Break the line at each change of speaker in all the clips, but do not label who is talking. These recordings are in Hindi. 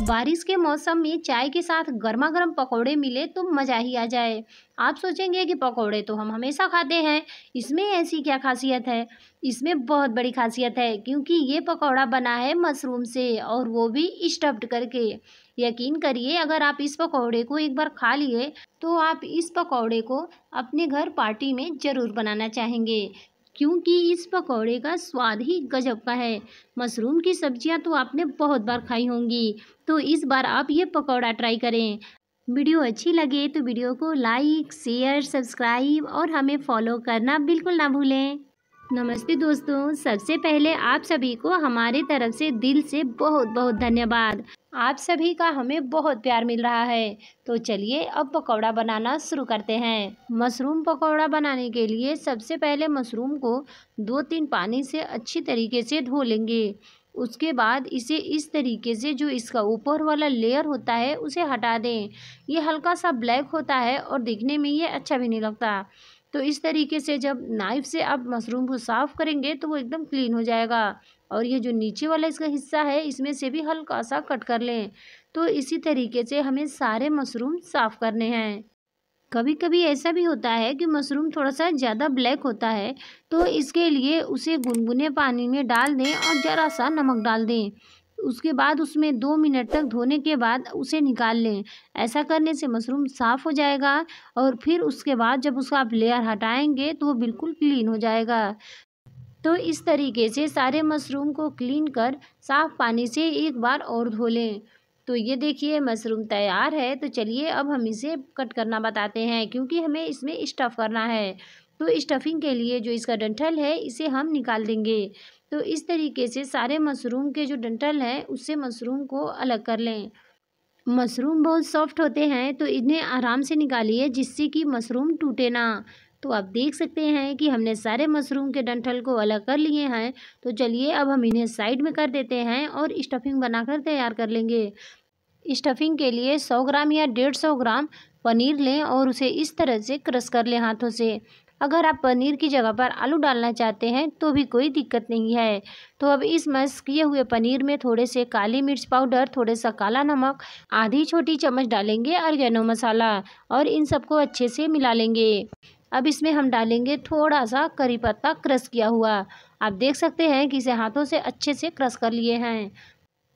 बारिश के मौसम में चाय के साथ गर्मा गर्म पकौड़े मिले तो मज़ा ही आ जाए। आप सोचेंगे कि पकौड़े तो हम हमेशा खाते हैं। इसमें ऐसी क्या खासियत है? इसमें बहुत बड़ी खासियत है, क्योंकि ये पकौड़ा बना है मशरूम से और वो भी स्टफ्ड करके। यकीन करिए, अगर आप इस पकौड़े को एक बार खा लिए तो आप इस पकौड़े को अपने घर पार्टी में ज़रूर बनाना चाहेंगे। क्योंकि इस पकौड़े का स्वाद ही गजब का है। मशरूम की सब्ज़ियाँ तो आपने बहुत बार खाई होंगी तो इस बार आप ये पकौड़ा ट्राई करें। वीडियो अच्छी लगे तो वीडियो को लाइक, शेयर, सब्सक्राइब और हमें फॉलो करना बिल्कुल ना भूलें। नमस्ते दोस्तों, सबसे पहले आप सभी को हमारे तरफ़ से दिल से बहुत बहुत धन्यवाद। आप सभी का हमें बहुत प्यार मिल रहा है। तो चलिए अब पकौड़ा बनाना शुरू करते हैं। मशरूम पकौड़ा बनाने के लिए सबसे पहले मशरूम को दो तीन पानी से अच्छी तरीके से धो लेंगे। उसके बाद इसे इस तरीके से जो इसका ऊपर वाला लेयर होता है, उसे हटा दें। ये हल्का सा ब्लैक होता है और दिखने में ये अच्छा भी नहीं लगता। तो इस तरीके से जब नाइफ़ से आप मशरूम को साफ़ करेंगे तो वो एकदम क्लीन हो जाएगा। और ये जो नीचे वाला इसका हिस्सा है, इसमें से भी हल्का सा कट कर लें। तो इसी तरीके से हमें सारे मशरूम साफ़ करने हैं। कभी कभी ऐसा भी होता है कि मशरूम थोड़ा सा ज़्यादा ब्लैक होता है तो इसके लिए उसे गुनगुने पानी में डाल दें और ज़रा सा नमक डाल दें। उसके बाद उसमें दो मिनट तक धोने के बाद उसे निकाल लें। ऐसा करने से मशरूम साफ़ हो जाएगा और फिर उसके बाद जब उसका आप लेयर हटाएँगे तो वो बिल्कुल क्लीन हो जाएगा। तो इस तरीके से सारे मशरूम को क्लीन कर साफ़ पानी से एक बार और धो लें। तो ये देखिए मशरूम तैयार है। तो चलिए अब हम इसे कट करना बताते हैं क्योंकि हमें इसमें स्टफ़ करना है। तो स्टफिंग के लिए जो इसका डंठल है, इसे हम निकाल देंगे। तो इस तरीके से सारे मशरूम के जो डंठल हैं, उससे मशरूम को अलग कर लें। मशरूम बहुत सॉफ्ट होते हैं तो इन्हें आराम से निकालिए जिससे कि मशरूम टूटे ना। तो आप देख सकते हैं कि हमने सारे मशरूम के डंठल को अलग कर लिए हैं। तो चलिए अब हम इन्हें साइड में कर देते हैं और स्टफिंग बनाकर तैयार कर लेंगे। स्टफिंग के लिए सौ ग्राम या डेढ़ सौ ग्राम पनीर लें और उसे इस तरह से क्रश कर लें हाथों से। अगर आप पनीर की जगह पर आलू डालना चाहते हैं तो भी कोई दिक्कत नहीं है। तो अब इस मस किए हुए पनीर में थोड़े से काली मिर्च पाउडर, थोड़े सा काला नमक, आधी छोटी चम्मच डालेंगे ऑर्गेनो मसाला, और इन सबको अच्छे से मिला लेंगे। अब इसमें हम डालेंगे थोड़ा सा करी पत्ता क्रश किया हुआ। आप देख सकते हैं कि इसे हाथों से अच्छे से क्रश कर लिए हैं।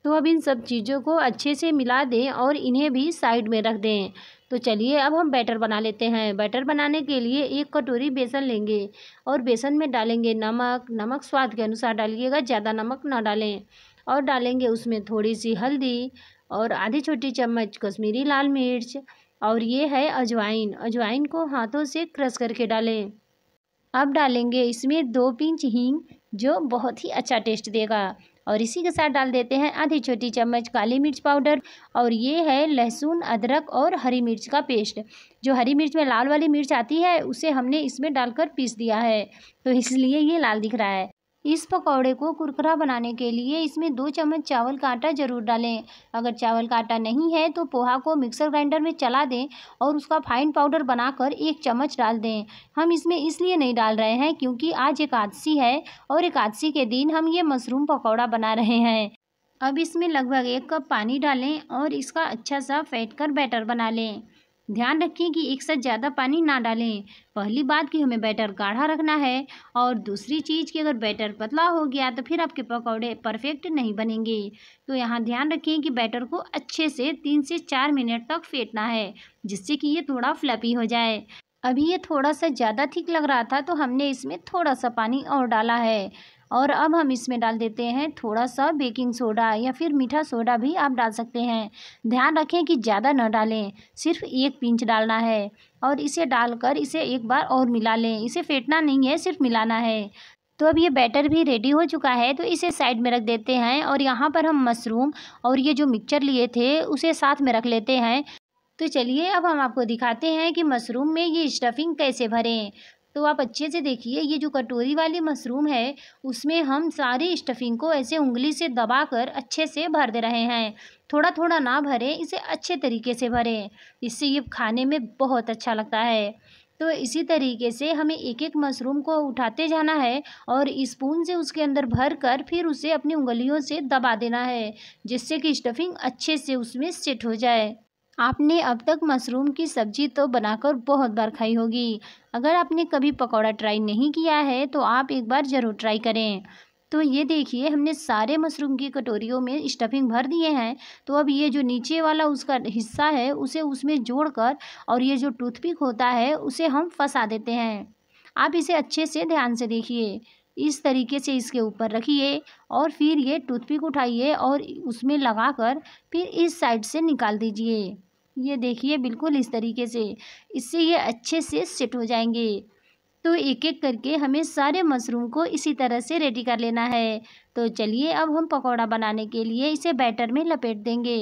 तो अब इन सब चीज़ों को अच्छे से मिला दें और इन्हें भी साइड में रख दें। तो चलिए अब हम बैटर बना लेते हैं। बैटर बनाने के लिए एक कटोरी बेसन लेंगे और बेसन में डालेंगे नमक। नमक स्वाद के अनुसार डालिएगा, ज़्यादा नमक ना डालें और डालेंगे उसमें थोड़ी सी हल्दी और आधी छोटी चम्मच कश्मीरी लाल मिर्च और ये है अजवाइन। अजवाइन को हाथों से क्रश करके डालें। अब डालेंगे इसमें दो पिंच हींग, जो बहुत ही अच्छा टेस्ट देगा। और इसी के साथ डाल देते हैं आधी छोटी चम्मच काली मिर्च पाउडर और ये है लहसुन, अदरक और हरी मिर्च का पेस्ट। जो हरी मिर्च में लाल वाली मिर्च आती है, उसे हमने इसमें डालकर पीस दिया है। तो इसलिए ये लाल दिख रहा है। इस पकौड़े को कुरकुरा बनाने के लिए इसमें दो चम्मच चावल का आटा ज़रूर डालें। अगर चावल का आटा नहीं है तो पोहा को मिक्सर ग्राइंडर में चला दें और उसका फाइन पाउडर बनाकर एक चम्मच डाल दें। हम इसमें इसलिए नहीं डाल रहे हैं क्योंकि आज एकादशी है और एकादशी के दिन हम ये मशरूम पकौड़ा बना रहे हैं। अब इसमें लगभग एक कप पानी डालें और इसका अच्छा सा फेंट कर बैटर बना लें। ध्यान रखें कि एक साथ ज़्यादा पानी ना डालें। पहली बात कि हमें बैटर गाढ़ा रखना है और दूसरी चीज़ कि अगर बैटर पतला हो गया तो फिर आपके पकौड़े परफेक्ट नहीं बनेंगे। तो यहाँ ध्यान रखें कि बैटर को अच्छे से तीन से चार मिनट तक फेंटना है, जिससे कि ये थोड़ा फ्लपी हो जाए। अभी ये थोड़ा सा ज़्यादा ठीक लग रहा था तो हमने इसमें थोड़ा सा पानी और डाला है। और अब हम इसमें डाल देते हैं थोड़ा सा बेकिंग सोडा या फिर मीठा सोडा भी आप डाल सकते हैं। ध्यान रखें कि ज़्यादा न डालें, सिर्फ़ एक पिंच डालना है। और इसे डालकर इसे एक बार और मिला लें, इसे फेंटना नहीं है, सिर्फ़ मिलाना है। तो अब ये बैटर भी रेडी हो चुका है तो इसे साइड में रख देते हैं। और यहाँ पर हम मशरूम और ये जो मिक्सचर लिए थे, उसे साथ में रख लेते हैं। तो चलिए अब हम आपको दिखाते हैं कि मशरूम में ये स्टफिंग कैसे भरें। तो आप अच्छे से देखिए, ये जो कटोरी वाली मशरूम है, उसमें हम सारी स्टफिंग को ऐसे उंगली से दबाकर अच्छे से भर दे रहे हैं। थोड़ा थोड़ा ना भरें, इसे अच्छे तरीके से भरें। इससे ये खाने में बहुत अच्छा लगता है। तो इसी तरीके से हमें एक एक मशरूम को उठाते जाना है और स्पून से उसके अंदर भर कर फिर उसे अपनी उंगलियों से दबा देना है, जिससे कि स्टफिंग अच्छे से उसमें सेट हो जाए। आपने अब तक मशरूम की सब्ज़ी तो बनाकर बहुत बार खाई होगी। अगर आपने कभी पकौड़ा ट्राई नहीं किया है तो आप एक बार ज़रूर ट्राई करें। तो ये देखिए, हमने सारे मशरूम की कटोरियों में स्टफिंग भर दिए हैं। तो अब ये जो नीचे वाला उसका हिस्सा है, उसे उसमें जोड़कर और ये जो टूथपिक होता है, उसे हम फंसा देते हैं। आप इसे अच्छे से ध्यान से देखिए। इस तरीके से इसके ऊपर रखिए और फिर ये टूथपिक उठाइए और उसमें लगाकर फिर इस साइड से निकाल दीजिए। ये देखिए, बिल्कुल इस तरीके से। इससे ये अच्छे से सेट हो जाएँगे। तो एक एक करके हमें सारे मशरूम को इसी तरह से रेडी कर लेना है। तो चलिए, अब हम पकौड़ा बनाने के लिए इसे बैटर में लपेट देंगे।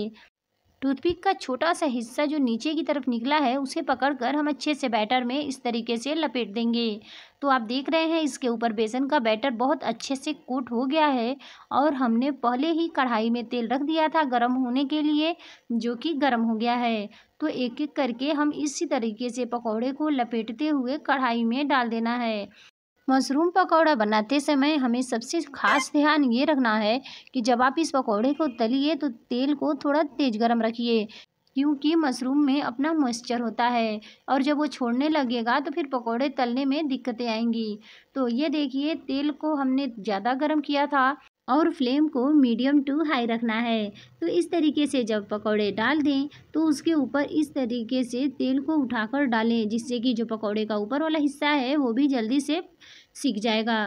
टूथपिक का छोटा सा हिस्सा जो नीचे की तरफ़ निकला है, उसे पकड़कर हम अच्छे से बैटर में इस तरीके से लपेट देंगे। तो आप देख रहे हैं, इसके ऊपर बेसन का बैटर बहुत अच्छे से कोट हो गया है और हमने पहले ही कढ़ाई में तेल रख दिया था गर्म होने के लिए, जो कि गर्म हो गया है। तो एक एक करके हम इसी तरीके से पकौड़े को लपेटते हुए कढ़ाई में डाल देना है। मशरूम पकौड़ा बनाते समय हमें सबसे खास ध्यान ये रखना है कि जब आप इस पकौड़े को तलिए तो तेल को थोड़ा तेज़ गर्म रखिए, क्योंकि मशरूम में अपना मॉइस्चर होता है और जब वो छोड़ने लगेगा तो फिर पकौड़े तलने में दिक्कतें आएँगी। तो ये देखिए, तेल को हमने ज़्यादा गर्म किया था और फ्लेम को मीडियम टू हाई रखना है। तो इस तरीके से जब पकौड़े डाल दें तो उसके ऊपर इस तरीके से तेल को उठाकर डालें, जिससे कि जो पकौड़े का ऊपर वाला हिस्सा है, वो भी जल्दी से सीख जाएगा।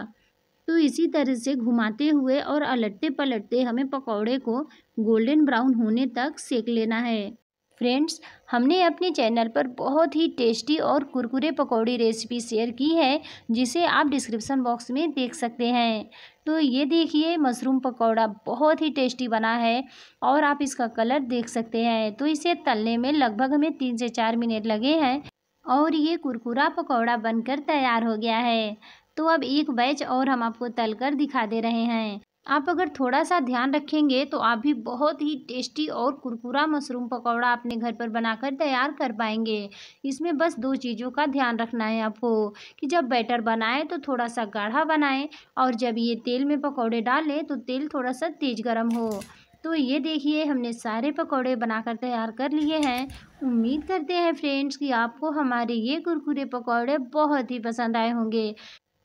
तो इसी तरह से घुमाते हुए और अलटते पलटते हमें पकौड़े को गोल्डन ब्राउन होने तक सेक लेना है। फ्रेंड्स, हमने अपने चैनल पर बहुत ही टेस्टी और कुरकुरे पकौड़ी रेसिपी शेयर की है, जिसे आप डिस्क्रिप्शन बॉक्स में देख सकते हैं। तो ये देखिए, मशरूम पकौड़ा बहुत ही टेस्टी बना है और आप इसका कलर देख सकते हैं। तो इसे तलने में लगभग हमें तीन से चार मिनट लगे हैं और ये कुरकुरा पकौड़ा बनकर तैयार हो गया है। तो अब एक बैच और हम आपको तल कर दिखा दे रहे हैं। आप अगर थोड़ा सा ध्यान रखेंगे तो आप भी बहुत ही टेस्टी और कुरकुरा मशरूम पकौड़ा अपने घर पर बनाकर तैयार कर पाएँगे। इसमें बस दो चीज़ों का ध्यान रखना है आपको, कि जब बैटर बनाएँ तो थोड़ा सा गाढ़ा बनाएँ और जब ये तेल में पकौड़े डालें तो तेल थोड़ा सा तेज़ गर्म हो। तो ये देखिए, हमने सारे पकौड़े बनाकर तैयार कर लिए हैं। उम्मीद करते हैं फ्रेंड्स कि आपको हमारे ये कुरकुरे पकौड़े बहुत ही पसंद आए होंगे।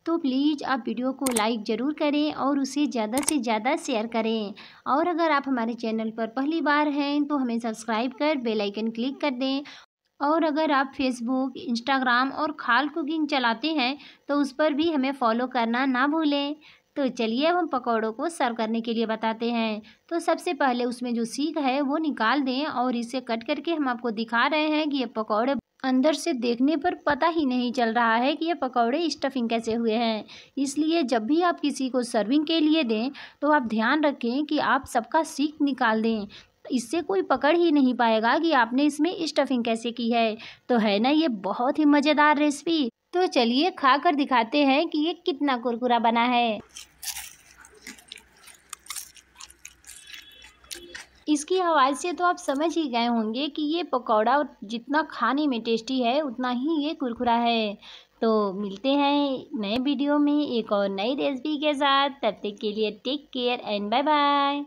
तो प्लीज़ आप वीडियो को लाइक ज़रूर करें और उसे ज़्यादा से ज़्यादा शेयर करें। और अगर आप हमारे चैनल पर पहली बार हैं तो हमें सब्सक्राइब कर बेल आइकन क्लिक कर दें। और अगर आप फेसबुक, इंस्टाग्राम और खाल कुकिंग चलाते हैं तो उस पर भी हमें फॉलो करना ना भूलें। तो चलिए अब हम पकौड़ों को सर्व करने के लिए बताते हैं। तो सबसे पहले उसमें जो सीख है, वो निकाल दें और इसे कट करके हम आपको दिखा रहे हैं कि ये पकौड़े अंदर से देखने पर पता ही नहीं चल रहा है कि ये पकौड़े स्टफिंग कैसे हुए हैं। इसलिए जब भी आप किसी को सर्विंग के लिए दें तो आप ध्यान रखें कि आप सबका सीख निकाल दें। इससे कोई पकड़ ही नहीं पाएगा कि आपने इसमें स्टफिंग कैसे की है। तो है ना ये बहुत ही मज़ेदार रेसिपी तो चलिए खा कर दिखाते हैं कि ये कितना कुरकुरा बना है। इसकी आवाज़ से तो आप समझ ही गए होंगे कि ये पकौड़ा जितना खाने में टेस्टी है, उतना ही ये कुरकुरा है। तो मिलते हैं नए वीडियो में एक और नई रेसिपी के साथ। तब तक के लिए take care and bye bye.